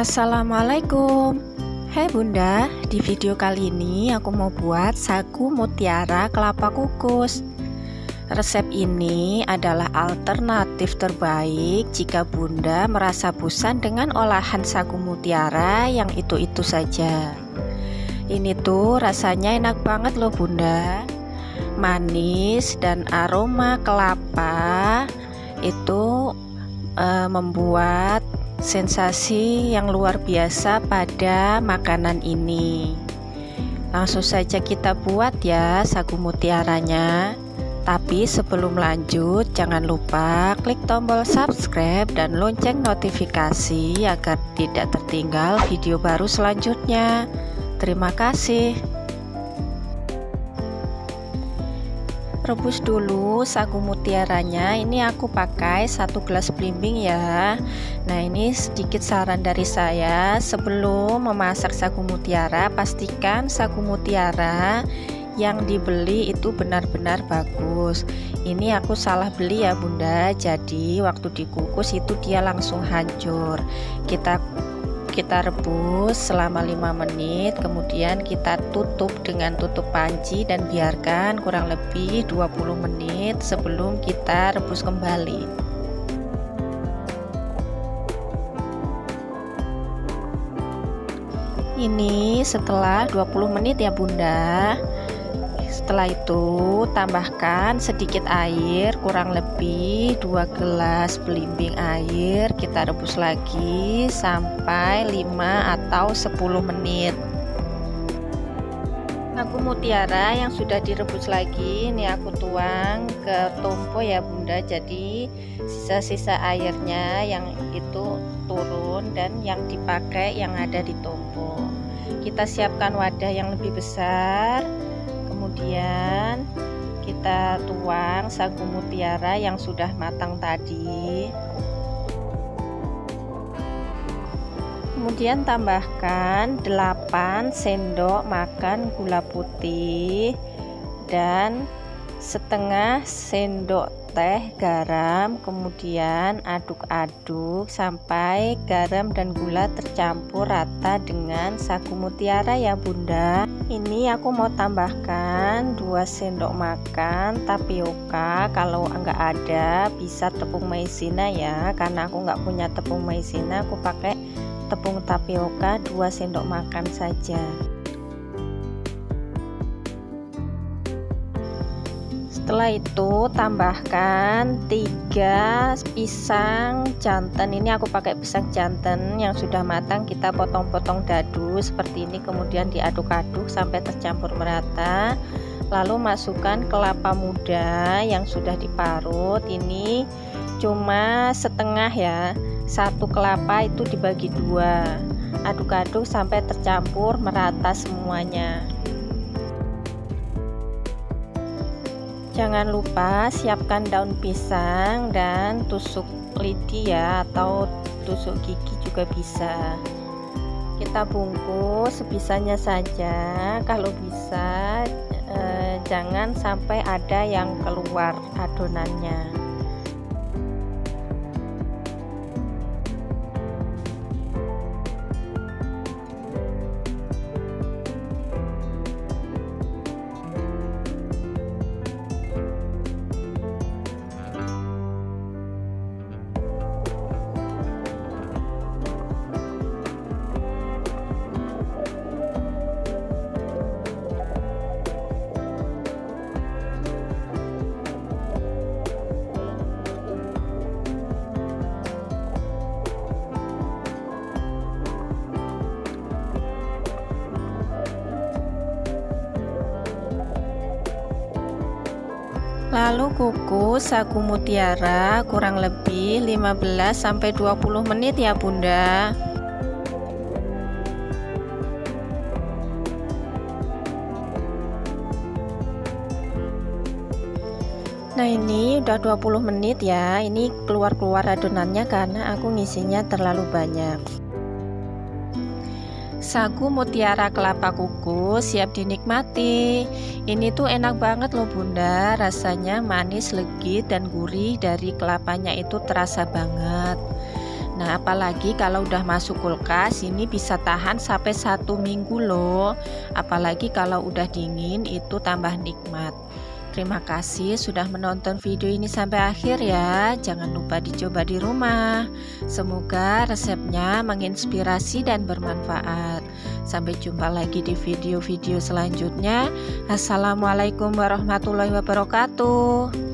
Assalamualaikum. Hai bunda, di video kali ini aku mau buat sagu mutiara kelapa kukus. Resep ini adalah alternatif terbaik jika bunda merasa bosan dengan olahan sagu mutiara yang itu-itu saja. Ini tuh rasanya enak banget loh bunda. Manis dan aroma kelapa itu uh, membuat sensasi yang luar biasa pada makanan ini. Langsung saja kita buat ya sagu mutiaranya. Tapi sebelum lanjut, jangan lupa klik tombol subscribe dan lonceng notifikasi agar tidak tertinggal video baru selanjutnya. Terima kasih. Rebus dulu sagu mutiaranya. Ini aku pakai satu gelas belimbing ya. Nah ini sedikit saran dari saya. Sebelum memasak sagu mutiara pastikan sagu mutiara yang dibeli itu benar-benar bagus. Ini aku salah beli ya bunda. Jadi waktu dikukus itu dia langsung hancur. Kita kita rebus selama 5 menit kemudian kita tutup dengan tutup panci dan biarkan kurang lebih 20 menit sebelum kita rebus kembali. Ini setelah 20 menit ya bunda setelah itu tambahkan sedikit air kurang lebih 2 gelas belimbing air kita rebus lagi sampai 5 atau 10 menit. Aku mutiara yang sudah direbus lagi. Ini aku tuang ke tompo ya bunda. Jadi sisa-sisa airnya yang itu turun dan yang dipakai yang ada di tompo. Kita siapkan wadah yang lebih besar kemudian kita tuang sagu mutiara yang sudah matang tadi. Kemudian tambahkan 8 sendok makan gula putih dan setengah sendok teh garam. Kemudian aduk-aduk sampai garam dan gula tercampur rata dengan sagu mutiara ya bunda ini aku mau tambahkan 2 sendok makan tapioka. Kalau enggak ada bisa tepung maizena ya. Karena aku enggak punya tepung maizena aku pakai tepung tapioka 2 sendok makan saja setelah itu tambahkan 3 pisang jantan. Ini aku pakai pisang jantan yang sudah matang. Kita potong-potong dadu seperti ini kemudian diaduk-aduk sampai tercampur merata. Lalu masukkan kelapa muda yang sudah diparut. Ini cuma setengah ya. Satu kelapa itu dibagi dua. Aduk-aduk sampai tercampur merata semuanya jangan lupa siapkan daun pisang dan tusuk lidi ya atau tusuk gigi juga bisa. Kita bungkus sebisanya saja. Kalau bisa eh, jangan sampai ada yang keluar adonannya Lalu kukus sagu mutiara kurang lebih 15 sampai 20 menit ya Bunda. Nah ini udah 20 menit ya Ini keluar-keluar adonannya karena aku ngisinya terlalu banyak Sagu mutiara kelapa kukus siap dinikmati. Ini tuh enak banget loh bunda, rasanya manis, legit, dan gurih dari kelapanya itu terasa banget. Nah apalagi kalau udah masuk kulkas ini bisa tahan sampai satu minggu loh Apalagi kalau udah dingin itu tambah nikmat Terima kasih sudah menonton video ini sampai akhir ya. Jangan lupa dicoba di rumah. Semoga resepnya menginspirasi dan bermanfaat. Sampai jumpa lagi di video-video selanjutnya. Assalamualaikum warahmatullahi wabarakatuh.